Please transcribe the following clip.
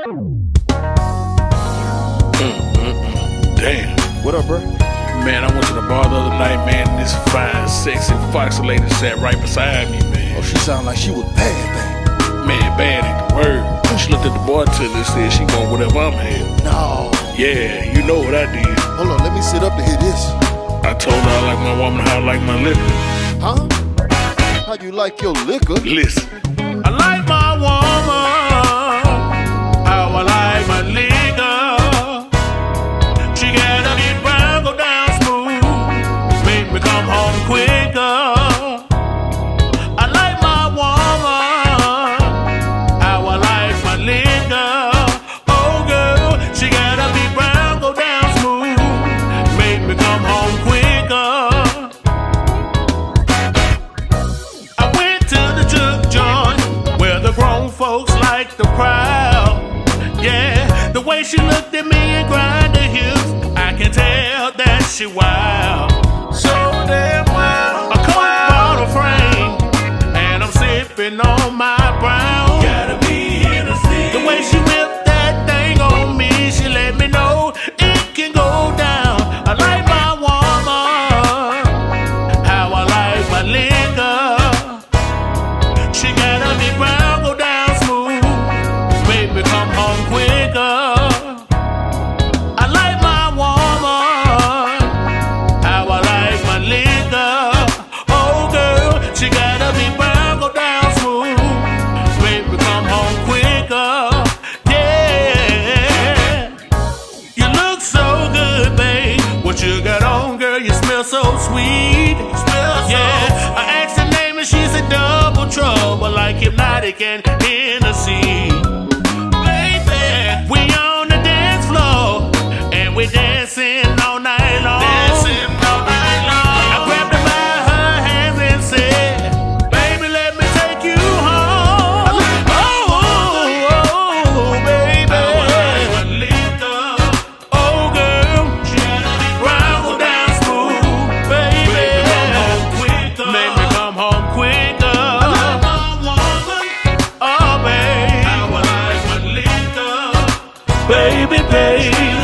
Damn. What up, bro? Man, I went to the bar the other night, man. and This fine, sexy foxy lady sat right beside me, man. Oh, she sounded like she was bad, bad. Man, bad ain't the word. She looked at the bartender and said she want whatever I'm having. No. Yeah, you know what I did. Hold on, let me sit up to hear this. I told her I like my woman how I like my liquor. Huh? How you like your liquor? Listen. Like the crowd. Yeah, the way she looked at me and grind her hips, I can tell that she wild. So so sweet. baby, baby.